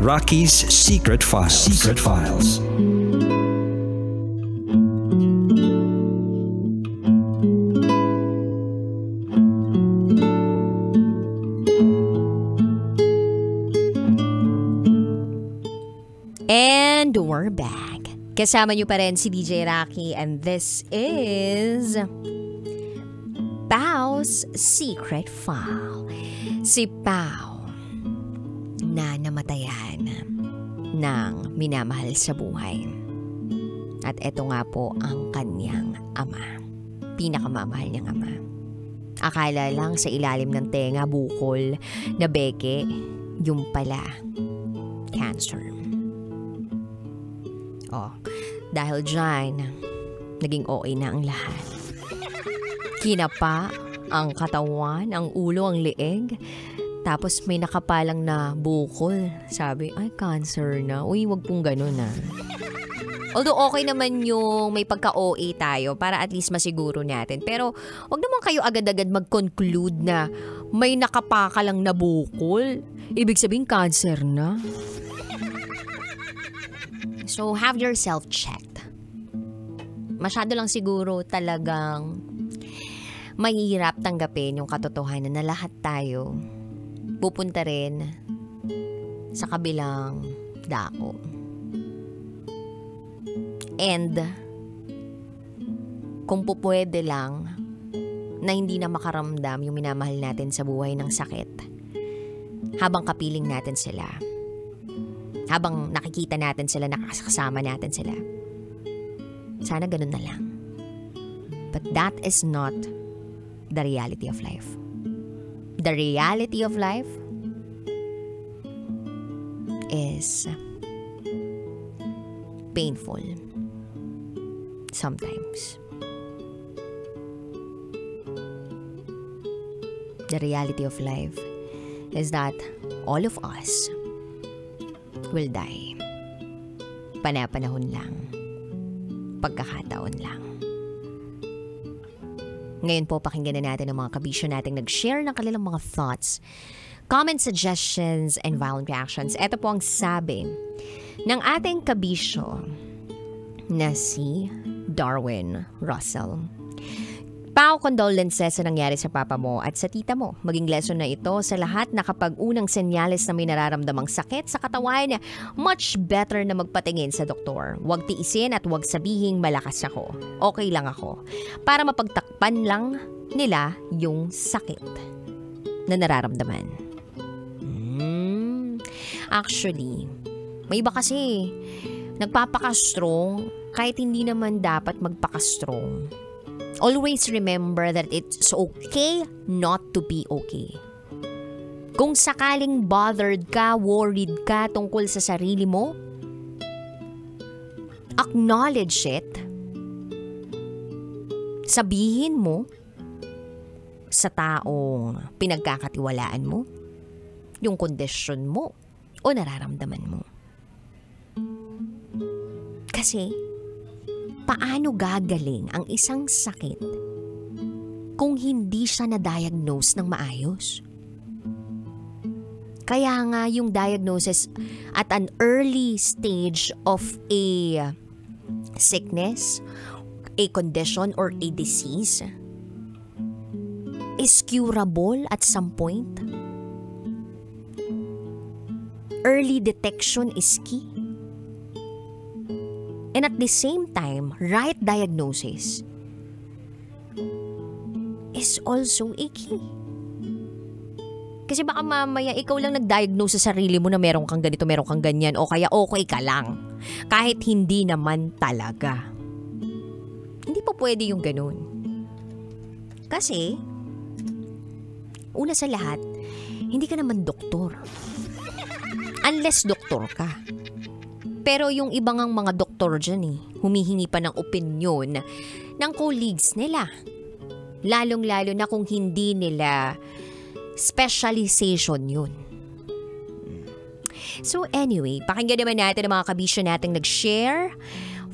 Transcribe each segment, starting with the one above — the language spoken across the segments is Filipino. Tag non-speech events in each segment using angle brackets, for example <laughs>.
Rocky's Secret Files. Secret Files. And we're back. Kasama niyo pa rin si DJ Rocky and this is Pau's Secret File. Si Pau na namatayan ng minamahal sa buhay. At eto nga po ang kanyang ama. Pinakamamahal niyang ama. Akala lang sa ilalim ng tenga bukol na beke, yung pala, cancer. Oh, dahil dyan, naging okay na ang lahat. Kinapa ang katawan, ang ulo, ang leeg. Tapos may nakapalang na bukol. Sabi, ay, cancer na. Uy, wag pong ganun ah. Although okay naman yung may pagka-OA tayo para at least masiguro natin. Pero wag naman kayo agad-agad mag-conclude na may nakapaka lang na bukol. Ibig sabihin cancer na. So have yourself checked. Masyado lang siguro talagang mahirap tanggapin yung katotohanan na lahat tayo pupunta rin sa kabilang dako. And kung pupwede lang na hindi na makaramdam yung minamahal natin sa buhay ng sakit habang kapiling natin sila. Habang nakikita natin sila, nakakasama natin sila. Sana ganun na lang. But that is not the reality of life. The reality of life is painful sometimes. The reality of life is that all of us will die. Panapanahon lang. Pagkakataon lang. Ngayon po, pakinggan na natin ang mga kabisyo nating nag-share ng kanilang mga thoughts, comments, suggestions, and violent reactions. Ito po ang sabi ng ating kabisyo na si Darwin Russell. Pao condolences sa nangyari sa papa mo at sa tita mo. Maging lesson na ito sa lahat na kapag unang senyales na may nararamdamang sakit sa katawan, much better na magpatingin sa doktor. Huwag tiisin at huwag sabihing malakas ako. Okay lang ako. Para mapagtakpan lang nila yung sakit na nararamdaman. Hmm. Actually, may iba kasi nagpapaka-strong kahit hindi naman dapat magpaka-strong. Always remember that it's okay not to be okay. Kung sakaling bothered ka, worried ka tungkol sa sarili mo, acknowledge it. Sabihin mo sa taong pinagkakatiwalaan mo yung kondisyon mo o nararamdaman mo. Kasi, paano gagaling ang isang sakit kung hindi siya na-diagnose ng maayos? Kaya nga yung diagnosis at an early stage of a sickness, a condition, or a disease is curable at some point. Early detection is key. And at the same time, right diagnosis is also a key. Kasi baka mamaya ikaw lang nag-diagnose sa sarili mo na meron kang ganito, meron kang ganyan, o kaya okay ka lang. Kahit hindi naman talaga. Hindi pa pwede yung ganun. Kasi, una sa lahat, hindi ka naman doktor. Unless doktor ka. Pero yung ibang ang mga doktor dyan eh, humihingi pa ng opinion ng colleagues nila. Lalong-lalo na kung hindi nila specialization yun. So anyway, pakinggan naman natin ang mga kabisyo nating nag-share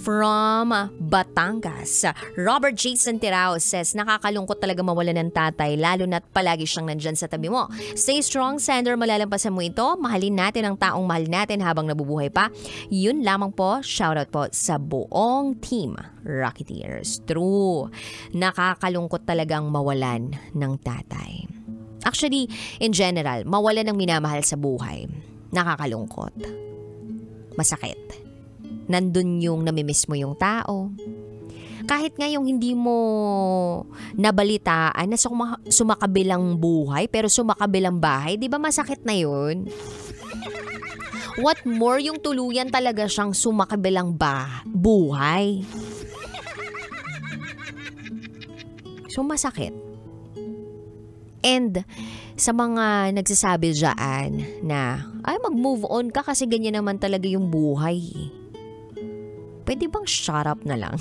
from Batangas. Robert Jason Tirao says, nakakalungkot talaga mawala ng tatay lalo na't palagi siyang nandyan sa tabi mo. Stay strong, Sander, malalampasan mo ito. Mahalin natin ang taong mahal natin habang nabubuhay pa. Yun lamang po, shoutout po sa buong team Rocketeers. True, nakakalungkot talagang mawalan ng tatay. Actually, in general, mawalan ng minamahal sa buhay. Nakakalungkot. Masakit nandun yung namimiss mo yung tao. Kahit nga yung hindi mo nabalitaan na suma- sumakabilang buhay pero sumakabilang bahay, di ba masakit na yun? What more yung tuluyan talaga siyang sumakabilang ba buhay? So masakit. And sa mga nagsasabi dyan na ay mag-move on ka kasi ganyan naman talaga yung buhay pwede bang shut up na lang?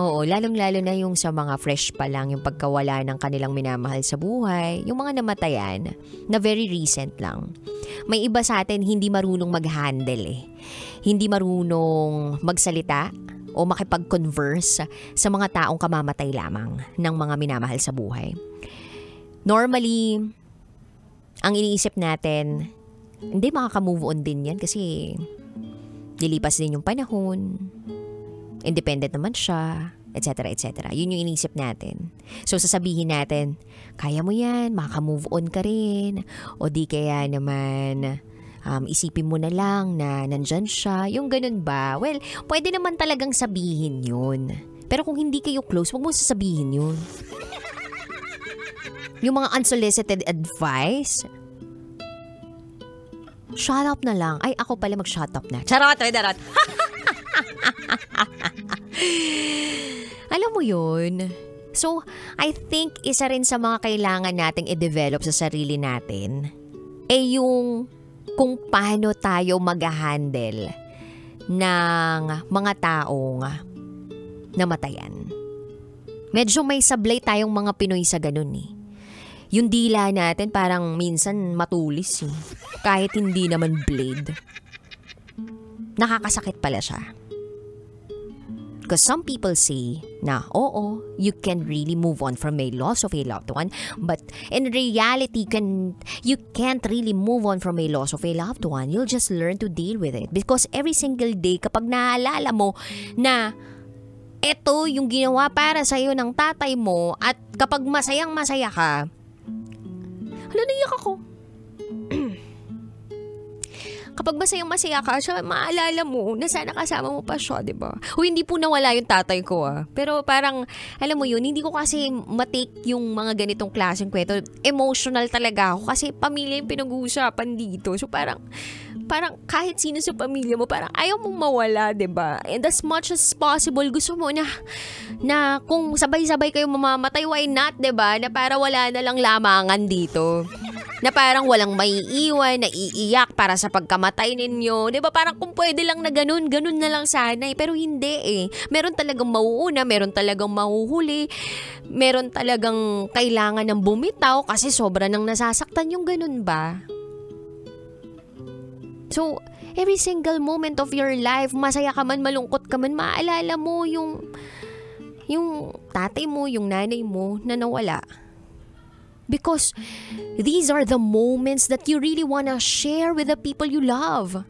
Oo, lalong-lalo na yung sa mga fresh pa lang, yung pagkawala ng kanilang minamahal sa buhay, yung mga namatayan, na very recent lang. May iba sa atin hindi marunong mag-handle eh. Hindi marunong magsalita o makipag-converse sa mga taong kamamatay lamang ng mga minamahal sa buhay. Normally, ang iniisip natin, hindi makaka-move on din yan kasi Lilipas din yung panahon. Independent naman siya, etc. etc. Yun yung inisip natin. So sasabihin natin, kaya mo yan, makaka-move on ka rin. O di kaya naman, um, isipin mo na lang na nandyan siya. Yung ganun ba? Well, pwede naman talagang sabihin yun. Pero kung hindi kayo close, huwag mo sasabihin yun. Yung mga unsolicited advice, Shut up na lang. Ay, ako pala mag-shut up na. Charot, charot. <laughs> Alam mo yun? So, I think isa rin sa mga kailangan nating i-develop sa sarili natin ay yung kung paano tayo mag-handle ng mga taong namatayan. Medyo may sablay tayong mga Pinoy sa ganun eh yung dila natin parang minsan matulis eh. Kahit hindi naman blade. Nakakasakit pala siya. Because some people say na, oo, you can really move on from a loss of a loved one. But in reality, can, you can't really move on from a loss of a loved one. You'll just learn to deal with it. Because every single day, kapag naalala mo na ito yung ginawa para sa'yo ng tatay mo at kapag masayang masaya ka, Hala, naiyak ako. <clears throat> Kapag masayang masaya ka, siya, maalala mo na sana kasama mo pa siya, di ba? O hindi po nawala yung tatay ko ah. Pero parang, alam mo yun, hindi ko kasi matake yung mga ganitong klaseng kwento. Emotional talaga ako kasi pamilya yung pinag-uusapan dito. So parang, parang kahit sino sa pamilya mo, parang ayaw mong mawala, ba? And as much as possible, gusto mo na, na kung sabay-sabay kayo mamamatay, why not, ba? Na para wala na lang lamangan dito na parang walang maiiwan, naiiyak para sa pagkamatay ninyo. ba? Parang kung pwede lang na ganun, ganun na lang sana eh. Pero hindi eh. Meron talagang mauuna, meron talagang mahuhuli, meron talagang kailangan ng bumitaw kasi sobra nang nasasaktan yung ganun ba? So, every single moment of your life, masaya ka man, malungkot ka man, maalala mo yung yung tatay mo, yung nanay mo na nawala. Because these are the moments that you really wanna share with the people you love.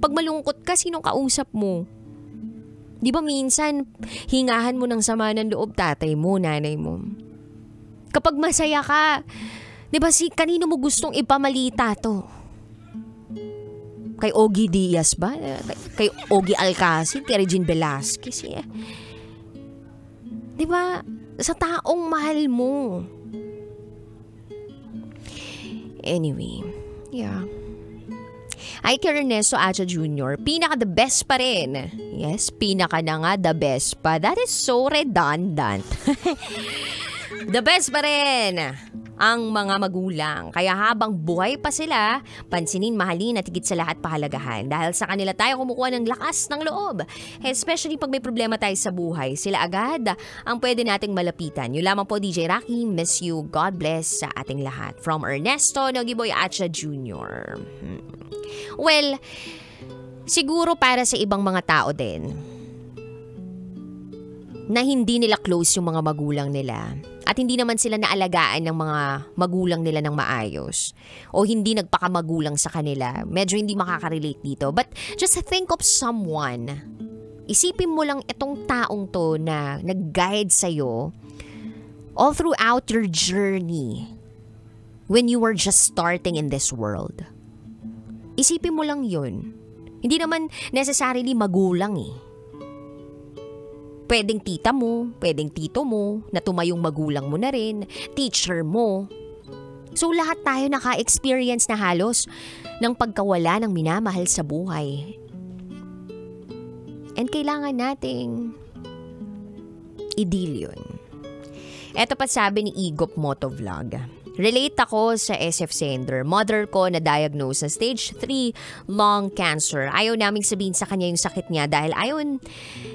Pag malungkot ka, sinong kausap mo? Di ba minsan, hingahan mo ng sama ng loob tatay mo, nanay mo. Kapag masaya ka, di ba si kanino mo gustong ipamalita to? Kay Ogie Diaz ba? Kay, kay Ogie Alcacid? Kay Regine Velasquez? Eh. Di ba? Sa taong mahal mo. Anyway, yeah. Ay, kay Ernesto Acha Jr., pinaka the best pa rin. Yes, pinaka na nga the best pa. That is so redundant. <laughs> the best pa rin ang mga magulang. Kaya habang buhay pa sila, pansinin, mahalin at higit sa lahat pahalagahan. Dahil sa kanila tayo kumukuha ng lakas ng loob. Especially pag may problema tayo sa buhay. Sila agad ang pwede nating malapitan. Yun lamang po DJ Rocky, miss you, God bless sa ating lahat. From Ernesto Nogiboy Acha Jr. Hmm. Well, Siguro para sa ibang mga tao din na hindi nila close yung mga magulang nila at hindi naman sila naalagaan ng mga magulang nila ng maayos o hindi nagpakamagulang sa kanila. Medyo hindi makaka-relate dito. But just think of someone. Isipin mo lang itong taong to na nag-guide sa'yo all throughout your journey when you were just starting in this world. Isipin mo lang yun. Hindi naman necessarily magulang eh. Pwedeng tita mo, pwedeng tito mo, na tumayong magulang mo na rin, teacher mo. So lahat tayo naka-experience na halos ng pagkawala ng minamahal sa buhay. And kailangan nating i-deal yun. Ito pa sabi ni Igop Motovlog. Relate ako sa SF sender. Mother ko na diagnose sa stage 3 lung cancer. Ayaw naming sabihin sa kanya yung sakit niya dahil ayaw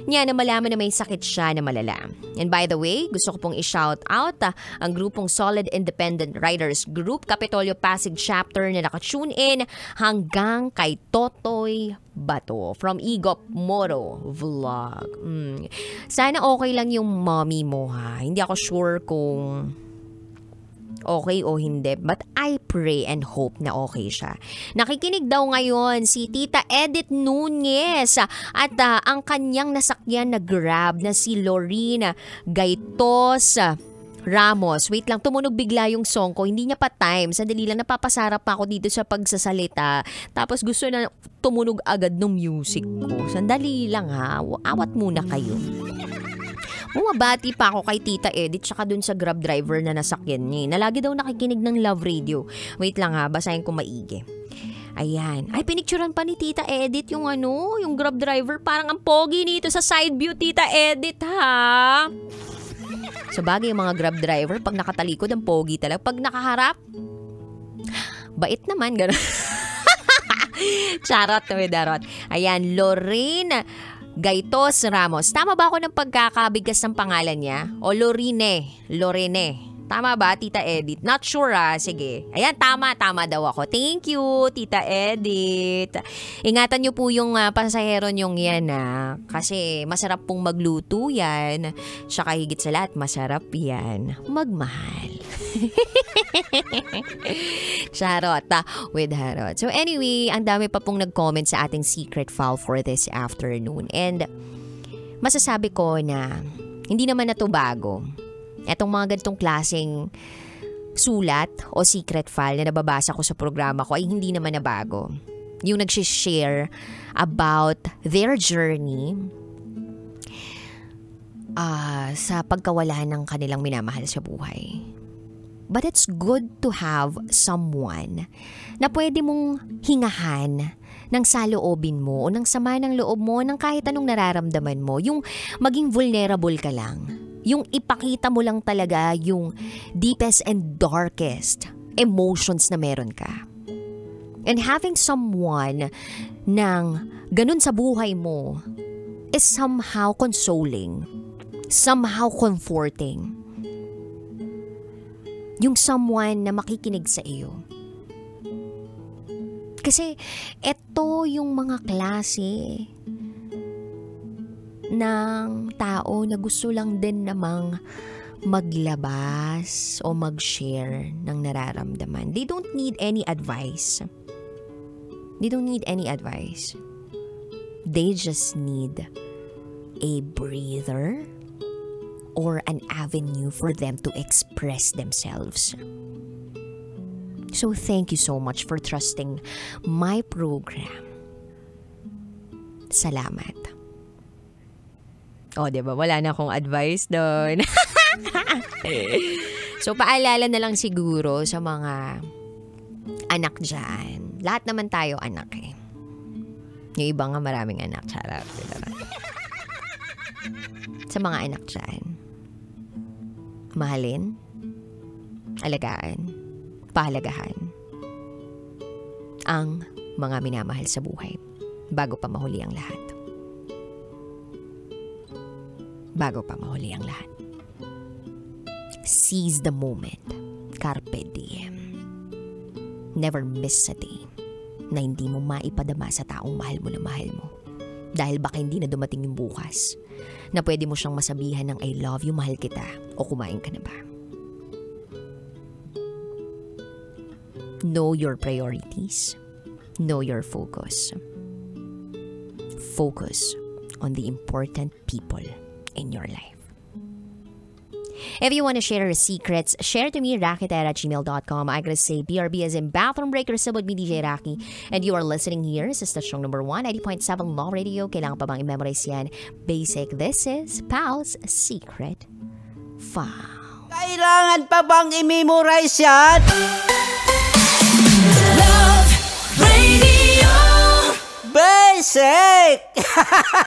niya na malaman na may sakit siya na malala. And by the way, gusto ko pong i-shout out uh, ang grupong Solid Independent Writers Group Capitolio Pasig Chapter na nakatune in hanggang kay Totoy Bato from Igop Moro Vlog. Mm. Sana okay lang yung mommy mo ha. Hindi ako sure kung okay o hindi. But I pray and hope na okay siya. Nakikinig daw ngayon si Tita Edith Nunez at uh, ang kanyang nasakyan na grab na si Lorena Gaitos. Ramos, wait lang, tumunog bigla yung song ko. Hindi niya pa time. Sandali lang, napapasarap pa ako dito sa pagsasalita. Tapos gusto na tumunog agad ng music ko. Sandali lang ha. Awat muna kayo. Bumabati pa ako kay Tita Edith tsaka dun sa grab driver na nasakyan niya. Na lagi daw nakikinig ng love radio. Wait lang ha, basahin ko maigi. Ayan. Ay, pinicturean pa ni Tita Edith yung ano, yung grab driver. Parang ang pogi nito sa side view, Tita Edith, ha? Sa bagay, yung mga grab driver, pag nakatalikod, ang pogi talaga. Pag nakaharap, bait naman, gano'n. <laughs> Charot, darot. Ayan, Lorraine Gaitos Ramos. Tama ba ako ng pagkakabigas ng pangalan niya? O Lorine? Lorene? Tama ba, Tita Edith? Not sure ah. Sige. Ayan, tama, tama daw ako. Thank you, Tita Edith. Ingatan niyo po yung uh, pasahero niyong yan ah. Kasi masarap pong magluto yan. Tsaka higit sa lahat, masarap yan. Magmahal. <laughs> Charot ah, with Harot. So anyway, ang dami pa pong nag-comment sa ating secret file for this afternoon. And masasabi ko na hindi naman na to bago Etong mga ganitong klaseng sulat o secret file na nababasa ko sa programa ko ay hindi naman na bago. Yung nagsishare about their journey uh, sa pagkawala ng kanilang minamahal sa buhay. But it's good to have someone na pwede mong hingahan ng saloobin mo o ng sama ng loob mo ng kahit anong nararamdaman mo. Yung maging vulnerable ka lang yung ipakita mo lang talaga yung deepest and darkest emotions na meron ka. And having someone nang ganun sa buhay mo is somehow consoling, somehow comforting. Yung someone na makikinig sa iyo. Kasi ito yung mga klase ng tao na gusto lang din namang maglabas o mag-share ng nararamdaman. They don't need any advice. They don't need any advice. They just need a breather or an avenue for them to express themselves. So thank you so much for trusting my program. Salamat. O, oh, di ba? Wala na akong advice doon. <laughs> so, paalala na lang siguro sa mga anak dyan. Lahat naman tayo anak eh. Yung iba nga maraming anak. Charap. Sa mga anak dyan. Mahalin. Alagaan. Pahalagahan. Ang mga minamahal sa buhay bago pa mahuli ang lahat. Bago pa mahuli ang lahat. Seize the moment. Carpe diem. Never miss a day. na hindi mo maipadama sa taong mahal mo na mahal mo. Dahil baka hindi na dumating yung bukas na pwede mo siyang masabihan ng I love you, mahal kita o kumain ka na ba. Know your priorities. Know your focus. Focus on the important people in your life. If you want to share your secrets, share to me, rakitera at gmail.com. I gotta say, BRB is in Bathroom Breaker, sabog me DJ Raki. And you are listening here sa station number 1, 90.7 Law Radio. Kailangan pa bang i-memorize yan? Basic, this is Pal's Secret File. Kailangan pa bang i-memorize yan? Love Radio. Basic! <laughs>